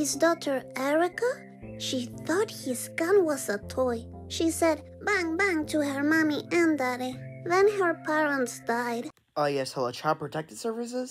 his daughter Erica, she thought his gun was a toy. She said bang bang to her mommy and daddy. Then her parents died. Oh yes, hello, Child Protective Services?